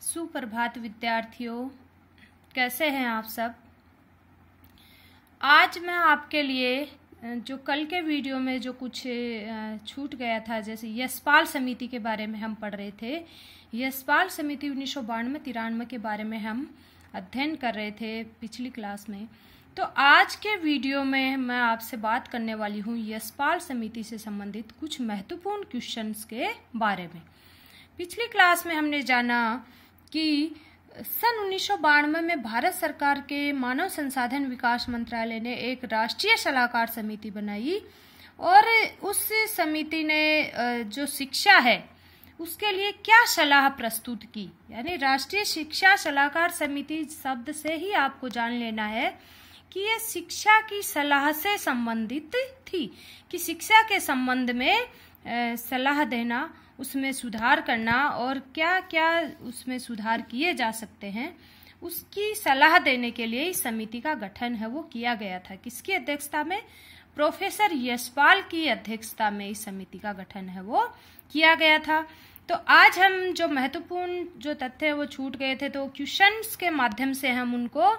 सुप्रभात विद्यार्थियों, कैसे हैं आप सब? आज मैं आपके लिए जो कल के वीडियो में जो कुछ छूट गया था, जैसे यशपाल समिति के बारे में हम पढ़ रहे थे, यशपाल समिति उन्नीस सौ बानवे तिरानवे के बारे में हम अध्ययन कर रहे थे पिछली क्लास में। तो आज के वीडियो में मैं आपसे बात करने वाली हूँ यशपाल समिति से संबंधित कुछ महत्वपूर्ण क्वेश्चंस के बारे में। पिछली क्लास में हमने जाना कि सन उन्नीस सौ बानवे में भारत सरकार के मानव संसाधन विकास मंत्रालय ने एक राष्ट्रीय सलाहकार समिति बनाई और उस समिति ने जो शिक्षा है, उसके लिए क्या सलाह प्रस्तुत की? यानी राष्ट्रीय शिक्षा सलाहकार समिति शब्द से ही आपको जान लेना है कि ये शिक्षा की सलाह से संबंधित थी, कि शिक्षा के संबंध में सलाह देना उसमें सुधार करना और क्या क्या उसमें सुधार किए जा सकते हैं, उसकी सलाह देने के लिए इस समिति का गठन है, वो किया गया था। किसकी अध्यक्षता में? प्रोफेसर यशपाल की अध्यक्षता में इस समिति का गठन है, वो किया गया था। तो आज हम जो महत्वपूर्ण जो तथ्य वो छूट गए थे तो क्वेश्चंस के माध्यम से हम उनको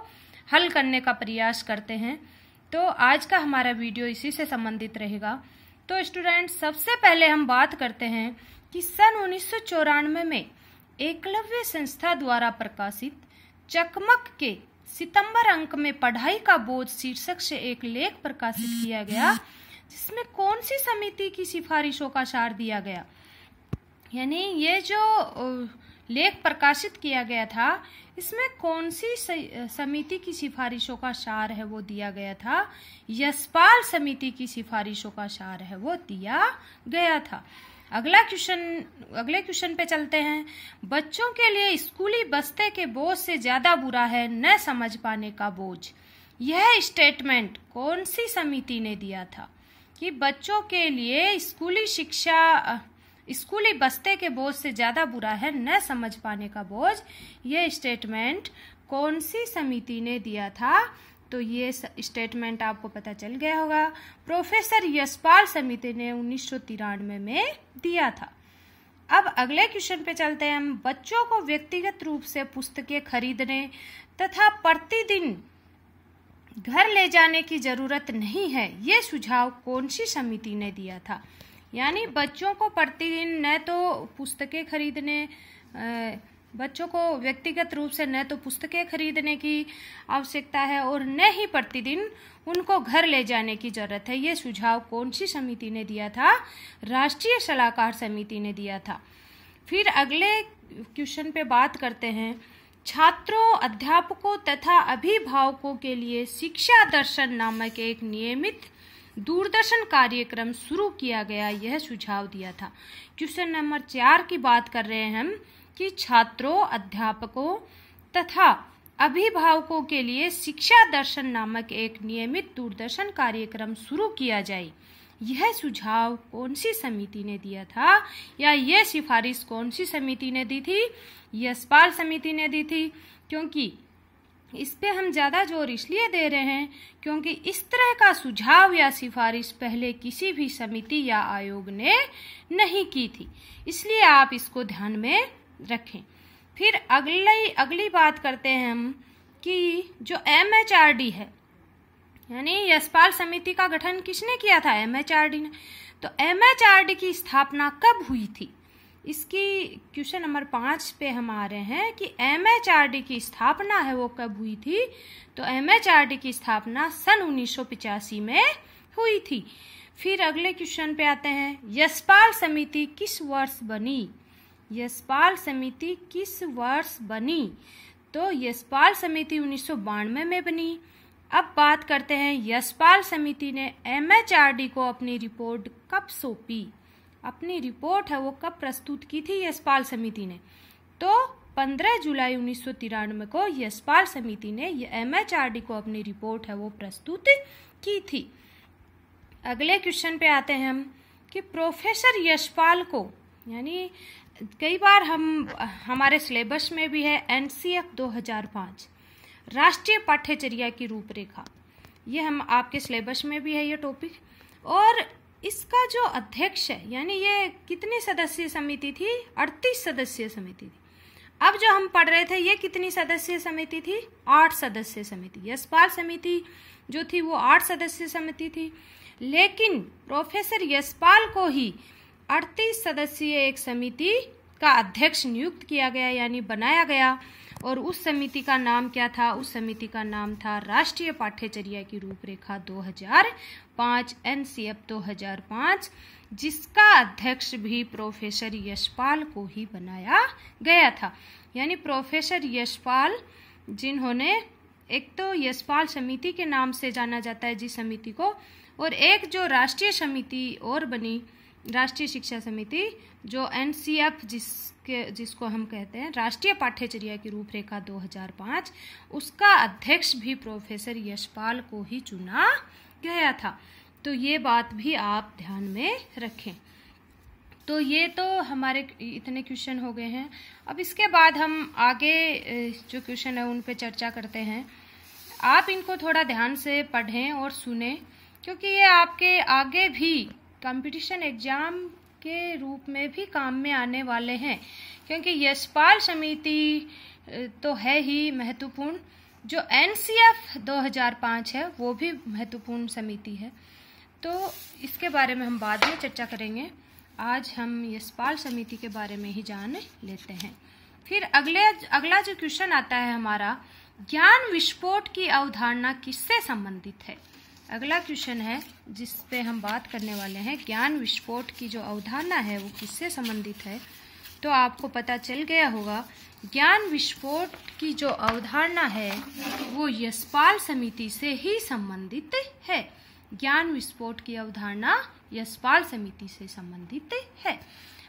हल करने का प्रयास करते हैं। तो आज का हमारा वीडियो इसी से संबंधित रहेगा। तो स्टूडेंट, सबसे पहले हम बात करते हैं कि सन उन्नीस सौ चौरानवे में एकलव्य संस्था द्वारा प्रकाशित चकमक के सितंबर अंक में पढ़ाई का बोझ शीर्षक से एक लेख प्रकाशित किया गया, जिसमें कौन सी समिति की सिफारिशों का सार दिया गया? यानी ये जो लेख प्रकाशित किया गया था, इसमें कौन सी समिति की सिफारिशों का सार है वो दिया गया था? यशपाल समिति की सिफारिशों का सार है वो दिया गया था। अगला क्वेश्चन, अगले क्वेश्चन पे चलते हैं। बच्चों के लिए स्कूली बस्ते के बोझ से ज़्यादा बुरा है, न समझ पाने का बोझ। यह स्टेटमेंट कौन सी समिति ने दिया था? कि बच्चों के लिए स्कूली शिक्षा, स्कूली बस्ते के बोझ से ज़्यादा बुरा है, न समझ पाने का बोझ। यह स्टेटमेंट कौन सी समिति ने दिया था? तो ये स्टेटमेंट आपको पता चल गया होगा। प्रोफेसर यशपाल समिति ने उन्नीस सौ तिरानबे में दिया था। अब अगले क्वेश्चन पे चलते हैं हम। बच्चों को व्यक्तिगत रूप से पुस्तकें खरीदने तथा प्रतिदिन घर ले जाने की ज़रूरत नहीं है, ये सुझाव कौन सी समिति ने दिया था? यानी बच्चों को प्रतिदिन न तो पुस्तकें खरीदने बच्चों को व्यक्तिगत रूप से न तो पुस्तकें खरीदने की आवश्यकता है और न ही प्रतिदिन उनको घर ले जाने की ज़रूरत है। ये सुझाव कौन सी समिति ने दिया था? राष्ट्रीय सलाहकार समिति ने दिया था। फिर अगले क्वेश्चन पे बात करते हैं। छात्रों, अध्यापकों तथा अभिभावकों के लिए शिक्षा दर्शन नामक एक नियमित दूरदर्शन कार्यक्रम शुरू किया गया, यह सुझाव दिया था। क्वेश्चन नंबर चार की बात कर रहे हैं हम। कि छात्रों, अध्यापकों तथा अभिभावकों के लिए शिक्षा दर्शन नामक एक नियमित दूरदर्शन कार्यक्रम शुरू किया जाए। यह सुझाव कौन सी समिति ने दिया था? या यह सिफारिश कौन सी समिति ने दी थी? यशपाल समिति ने दी थी, क्योंकि इस पे हम ज़्यादा ज़ोर इसलिए दे रहे हैं क्योंकि इस तरह का सुझाव या सिफारिश पहले किसी भी समिति या आयोग ने नहीं की थी। इसलिए आप इसको ध्यान में रखें। फिर अगली अगली बात करते हैं हम कि जो एम एच आर डी है, यानी यशपाल समिति का गठन किसने किया था एम एच आर डी ने? तो एम एच आर डी की स्थापना कब हुई थी? इसकी क्वेश्चन नंबर पाँच पे हम आ रहे हैं कि एम एच आर डी की स्थापना है, वो कब हुई थी? तो एम एच आर डी की स्थापना सन उन्नीस सौ पिचासी में हुई थी। फिर अगले क्वेश्चन पे आते हैं, यशपाल समिति किस वर्ष बनी? यशपाल समिति किस वर्ष बनी? तो यशपाल समिति उन्नीस सौ बानवे में बनी। अब बात करते हैं, यशपाल समिति ने एमएचआरडी को अपनी रिपोर्ट कब सौंपी? अपनी रिपोर्ट है वो कब प्रस्तुत की थी यशपाल समिति ने? तो 15 जुलाई उन्नीस सौ तिरानवे को यशपाल समिति ने एमएचआरडी को अपनी रिपोर्ट है वो प्रस्तुत की थी। अगले क्वेश्चन पे आते हैं हम कि प्रोफेसर यशपाल को, यानी कई बार हम, हमारे सिलेबस में भी है एनसीएफ 2005 राष्ट्रीय पाठ्यचर्या की रूपरेखा। ये हम आपके सिलेबस में भी है ये टॉपिक और इसका जो अध्यक्ष है, यानी ये कितनी सदस्यीय समिति थी? अड़तीस सदस्यीय समिति थी। अब जो हम पढ़ रहे थे, ये कितनी सदस्य समिति थी? आठ सदस्य समिति। यशपाल समिति जो थी, वो आठ सदस्य समिति थी। लेकिन प्रोफेसर यशपाल को ही अड़तीस सदस्यीय एक समिति का अध्यक्ष नियुक्त किया गया, यानी बनाया गया, और उस समिति का नाम क्या था? उस समिति का नाम था राष्ट्रीय पाठ्यचर्या की रूपरेखा 2005 एनसीएफ 2005 जिसका अध्यक्ष भी प्रोफेसर यशपाल को ही बनाया गया था। यानी प्रोफेसर यशपाल, जिन्होंने एक तो यशपाल समिति के नाम से जाना जाता है जिस समिति को, और एक जो राष्ट्रीय समिति और बनी राष्ट्रीय शिक्षा समिति, जो एनसीएफ जिसके, जिसको हम कहते हैं, राष्ट्रीय पाठ्यचर्या की रूपरेखा 2005 उसका अध्यक्ष भी प्रोफेसर यशपाल को ही चुना गया था। तो ये बात भी आप ध्यान में रखें। तो ये तो हमारे इतने क्वेश्चन हो गए हैं। अब इसके बाद हम आगे जो क्वेश्चन है उन पर चर्चा करते हैं। आप इनको थोड़ा ध्यान से पढ़ें और सुने, क्योंकि ये आपके आगे भी कंपटीशन एग्ज़ाम के रूप में भी काम में आने वाले हैं, क्योंकि यशपाल समिति तो है ही महत्वपूर्ण, जो एनसीएफ 2005 है, वो भी महत्वपूर्ण समिति है। तो इसके बारे में हम बाद में चर्चा करेंगे। आज हम यशपाल समिति के बारे में ही जान लेते हैं। फिर अगले, अगला जो क्वेश्चन आता है हमारा, ज्ञान विस्फोट की अवधारणा किससे संबंधित है? अगला क्वेश्चन है, जिस पे हम बात करने वाले हैं, ज्ञान विस्फोट की जो अवधारणा है, वो किससे संबंधित है? तो आपको पता चल गया होगा, ज्ञान विस्फोट की जो अवधारणा है, वो यशपाल समिति से ही संबंधित है। ज्ञान विस्फोट की अवधारणा यशपाल समिति से संबंधित है।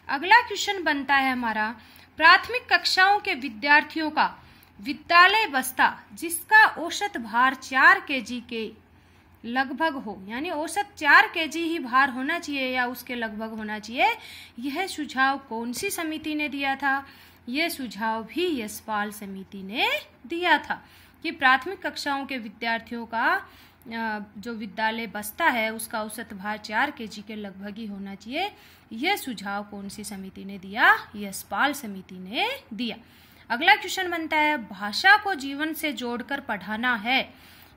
अगला क्वेश्चन बनता है हमारा, प्राथमिक कक्षाओं के विद्यार्थियों का विद्यालय बस्ता, जिसका औसत भार चार केजी के लगभग हो। यानी औसत चार केजी ही भार होना चाहिए या उसके लगभग होना चाहिए। यह सुझाव कौन सी समिति ने दिया था? यह सुझाव भी यशपाल समिति ने दिया था कि प्राथमिक कक्षाओं के विद्यार्थियों का जो विद्यालय बसता है, उसका औसत भार चार के जी के लगभग ही होना चाहिए। यह सुझाव कौन सी समिति ने दिया? यशपाल समिति ने दिया। अगला क्वेश्चन बनता है, भाषा को जीवन से जोड़कर पढ़ाना है।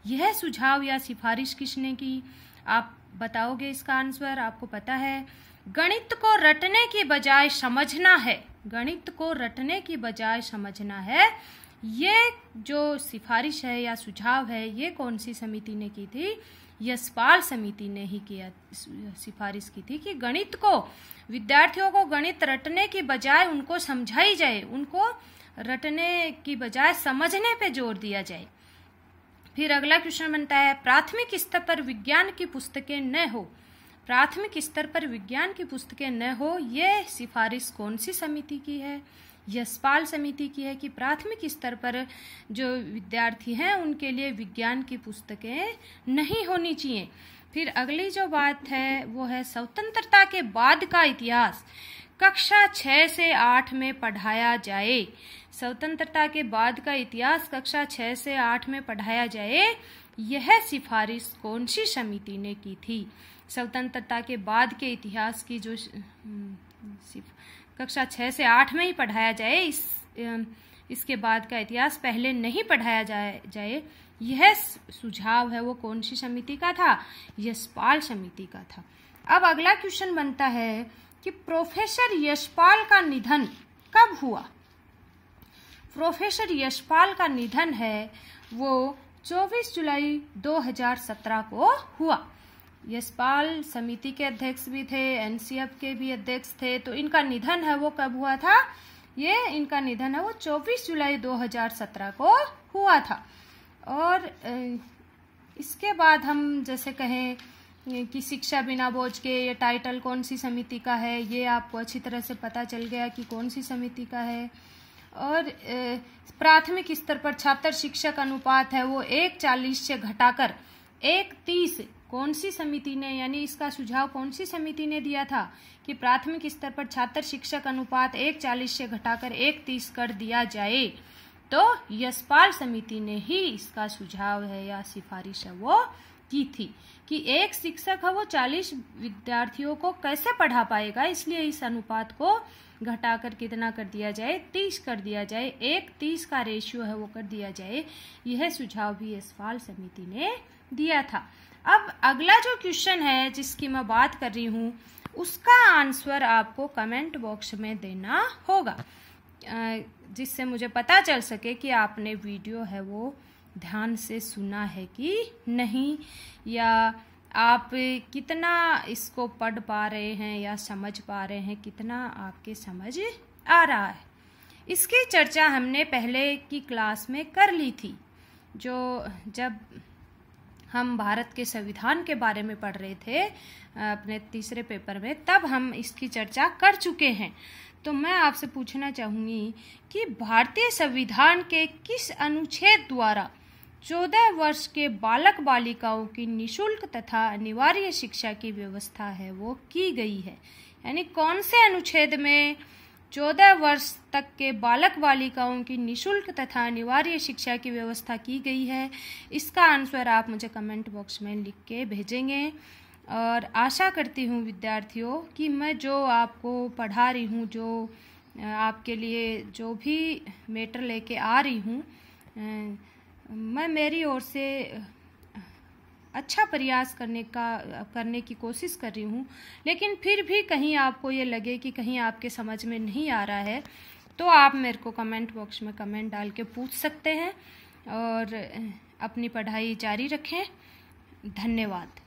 यह सुझाव या सिफारिश किसने की? आप बताओगे इसका आंसर? आपको पता है, गणित को रटने की बजाय समझना है। गणित को रटने की बजाय समझना है। ये जो सिफारिश है या सुझाव है, ये कौन सी समिति ने की थी? यशपाल समिति ने ही किया, सिफारिश की थी कि गणित को, विद्यार्थियों को गणित रटने की बजाय उनको समझाई जाए, उनको रटने की बजाय समझने पे ज़ोर दिया जाए। फिर अगला क्वेश्चन बनता है, प्राथमिक स्तर पर विज्ञान की पुस्तकें न हो। प्राथमिक स्तर पर विज्ञान की पुस्तकें न हो, ये सिफारिश कौन सी समिति की है? यशपाल समिति की है कि प्राथमिक स्तर पर जो विद्यार्थी हैं, उनके लिए विज्ञान की पुस्तकें नहीं होनी चाहिए। फिर अगली जो बात है, वो है स्वतंत्रता के बाद का इतिहास। कक्षा छः से आठ में पढ़ाया जाए। स्वतंत्रता के बाद का इतिहास कक्षा छः से आठ में पढ़ाया जाए, यह सिफारिश कौन सी समिति ने की थी? स्वतंत्रता के बाद के इतिहास की जो कक्षा छः से आठ में ही पढ़ाया जाए, इस इसके बाद का इतिहास पहले नहीं पढ़ाया जाए जाए, यह सुझाव है वो कौन सी समिति का था? यशपाल समिति का था। अब अगला क्वेश्चन बनता है कि प्रोफेसर यशपाल का निधन कब हुआ? प्रोफेसर यशपाल का निधन है, वो 24 जुलाई 2017 को हुआ। यशपाल समिति के अध्यक्ष भी थे, एनसीएफ के भी अध्यक्ष थे तो इनका निधन है, वो कब हुआ था? ये इनका निधन है, वो 24 जुलाई 2017 को हुआ था। और इसके बाद हम जैसे कहें कि शिक्षा बिना बोझ के ये टाइटल कौन सी समिति का है, ये आपको अच्छी तरह से पता चल गया कि कौन सी समिति का है। और प्राथमिक स्तर पर छात्र शिक्षक अनुपात है वो एक चालीस से घटाकर एक तीस। कौन सी समिति ने, यानी इसका सुझाव कौन सी समिति ने दिया था कि प्राथमिक स्तर पर छात्र शिक्षक अनुपात एक चालीस से घटाकर एक तीस कर दिया जाए? तो यशपाल समिति ने ही इसका सुझाव है या सिफारिश है वो की थी कि एक शिक्षक है, वो चालीस विद्यार्थियों को कैसे पढ़ा पाएगा? इसलिए इस अनुपात को घटाकर कितना कर दिया जाए? तीस कर दिया जाए। एक तीस का रेशियो है, वो कर दिया जाए। यह सुझाव भी यशपाल समिति ने दिया था। अब अगला जो क्वेश्चन है, जिसकी मैं बात कर रही हूँ, उसका आंसर आपको कमेंट बॉक्स में देना होगा। जिससे मुझे पता चल सके कि आपने वीडियो है वो ध्यान से सुना है कि नहीं, या आप कितना इसको पढ़ पा रहे हैं या समझ पा रहे हैं, कितना आपके समझ आ रहा है। इसकी चर्चा हमने पहले की क्लास में कर ली थी, जो जब हम भारत के संविधान के बारे में पढ़ रहे थे, अपने तीसरे पेपर में, तब हम इसकी चर्चा कर चुके हैं। तो मैं आपसे पूछना चाहूँगी कि भारतीय संविधान के किस अनुच्छेद द्वारा चौदह वर्ष के बालक बालिकाओं की निशुल्क तथा अनिवार्य शिक्षा की व्यवस्था है, वो की गई है। यानी कौन से अनुच्छेद में चौदह वर्ष तक के बालक बालिकाओं की निशुल्क तथा अनिवार्य शिक्षा की व्यवस्था की गई है, इसका आंसर आप मुझे कमेंट बॉक्स में लिख के भेजेंगे। और आशा करती हूँ विद्यार्थियों कि मैं जो आपको पढ़ा रही हूँ, जो आपके लिए जो भी मेटर लेके आ रही हूँ मैं मेरी ओर से अच्छा प्रयास करने का, करने की कोशिश कर रही हूँ, लेकिन फिर भी कहीं आपको ये लगे कि कहीं आपके समझ में नहीं आ रहा है तो आप मेरे को कमेंट बॉक्स में कमेंट डाल के पूछ सकते हैं और अपनी पढ़ाई जारी रखें। धन्यवाद।